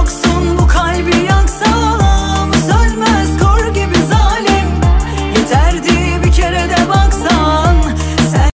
yoksun